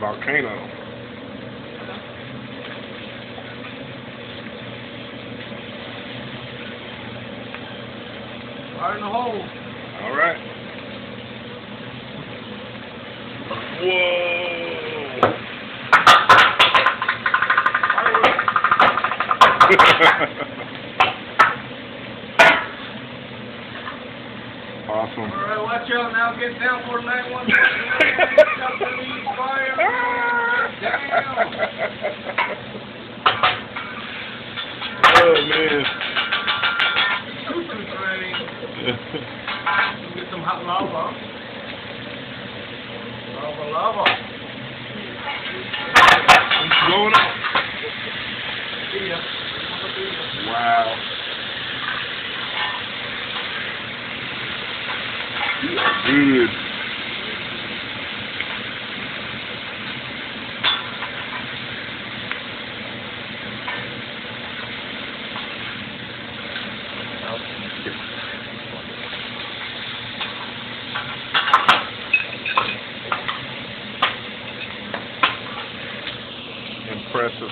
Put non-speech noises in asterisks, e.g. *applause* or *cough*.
volcano. Fire in the hole. All right. Whoa. *laughs* *laughs* awesome. All right, watch out now. Get down for 911. *laughs* Company fire. Down. Oh man. Get some hot lava. Lava, lava. What's going on? See ya. Wow. Good. Impressive.